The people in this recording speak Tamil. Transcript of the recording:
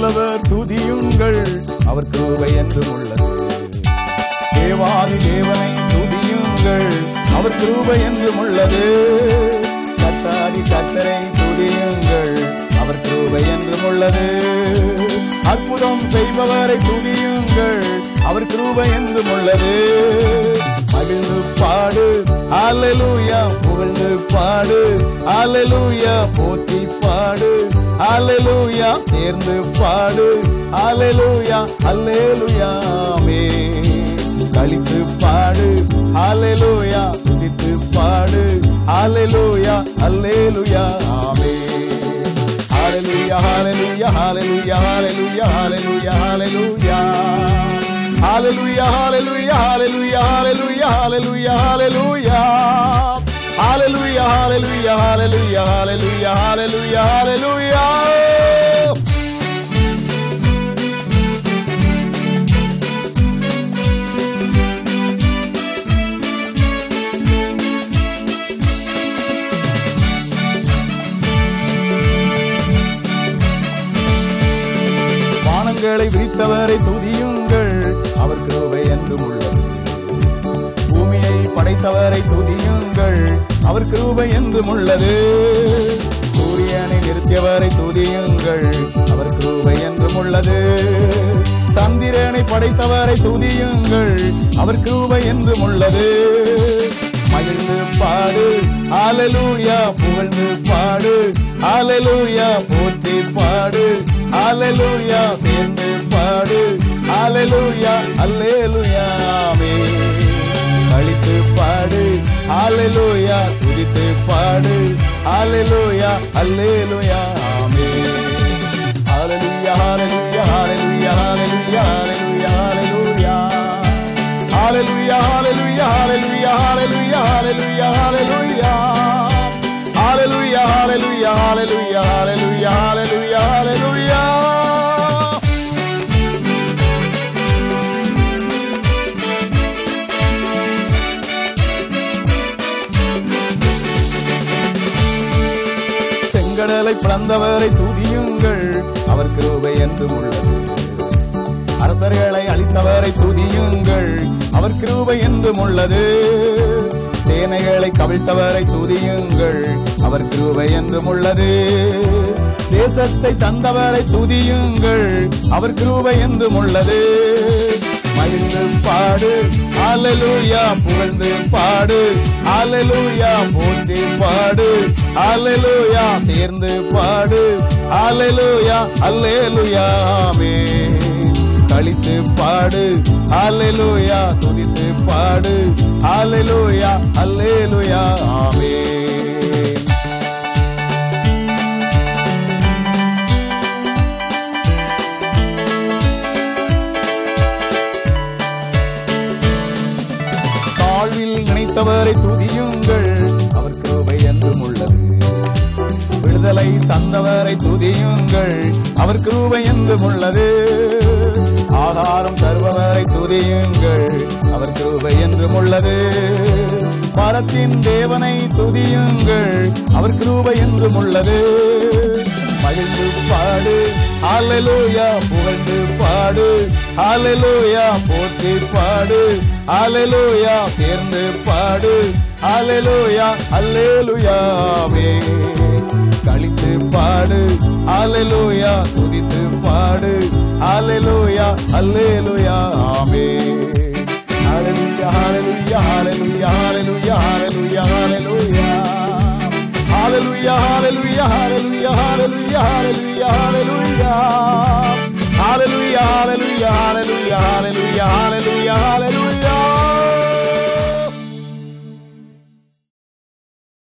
உள்ளவர் துதியுங்கள். அவர் கிருபை என்றும் உள்ளது. தேவாதி தேவனை துதியுங்கள். அவர் கிருபை என்றும் உள்ளது. கர்த்தாதி கத்தரை துதியுங்கள். அவர் கிருபை என்றும் உள்ளது. அற்புதம் செய்பவரை துதியுங்கள். அவர் கிருபை என்றும் உள்ளது. மகிழ்ந்து பாடு. அலலூயா புகழ்ந்து பாடு. அலலூயா போத்தி பாடு. எல்லாம் சேர்ந்து பாடு அல்லேலூயா அல்லேலுயாமே கழித்து பாடு அல்லேலூயா துதித்து பாடு அல்லேலூயா அல்லேலுயாமே Hallelujah, hallelujah, hallelujah, hallelujah, hallelujah, hallelujah. Hallelujah, hallelujah, hallelujah, hallelujah, hallelujah, hallelujah. Hallelujah, hallelujah, hallelujah, hallelujah, hallelujah, hallelujah. வானங்களை விரித்தவரை துதியுங்கள். அவர் கிருபை என்றும் உள்ளது. பூமியை படைத்தவரை துதியுங்கள். அவர் கிருபை என்றும் உள்ளது. சூரியனை நிறுத்தியவரை துதியுங்கள். அவர் கிருபை என்றும் உள்ளது. சந்திரனை படைத்தவரை துதியுங்கள். அவர் கிருபை என்றும் உள்ளது. மகிழ்ந்து பாடு. அலலூயா புகழ்ந்து பாடு. அலலூயா போற்றி பாடு. அலலூயா சேர்ந்து பாடு. அலலூயா அல்லேலூயா கழித்து பாடு. அலலூயா துதித்து பாடு. அலலூயா அல்லேலுயா Hallelujah, hallelujah, hallelujah, hallelujah, hallelujah, hallelujah. Hallelujah, hallelujah, hallelujah, hallelujah, hallelujah, hallelujah. செங்கடலை பிளந்தவரை துதியுங்கள் அவர் கிருபை என்றும் உள்ளது அரசர்களை அழித்தவரை துதியுங்கள் அவர் கிருபை என்றும் உள்ளது. சேனைகளை கவிழ்த்தவரை துதியுங்கள். அவர் கிருபை என்றும் உள்ளது. தேசத்தை தந்தவரை துதியுங்கள். அவர் கிருபை என்றும் உள்ளது. மகிழ்ந்து பாடு. அலலூயா புகழ்ந்து பாடு. அலலூயா போற்றி பாடு. அலலூயா சேர்ந்து பாடு. அலலூயா அல்லேலுயாமே கழித்து பாடு. அல்லேலூயா துதித்து பாடு. அல்லேலூயா அல்லேலுயா ஆமே தாழ்வில் நினைத்தவரை துதியுங்கள். அவர் கிருபை என்றும் உள்ளது. விடுதலை தந்தவரை துதியுங்கள். அவர் கிருபை என்றும் உள்ளது. துதியுங்கள் அவர் கிருபை என்றும் உள்ளது. பரத்தின் தேவனை துதியுங்கள். அவர் கிருபை என்றும் உள்ளது. மகிழ்ந்து பாடு. ஹalleluya. புகழ்ந்து பாடு. ஹalleluya. போற்றி பாடு. ஹalleluya. தேர்ந்து பாடு. ஹalleluya. அல்லேலுயாவே கழித்து பாடு. ஹalleluya. துதித்து பாடு. Hallelujah, hallelujah, amen. Hallelujah, hallelujah, hallelujah, hallelujah, hallelujah, hallelujah. Hallelujah, hallelujah, hallelujah, hallelujah, hallelujah. Hallelujah, hallelujah, hallelujah.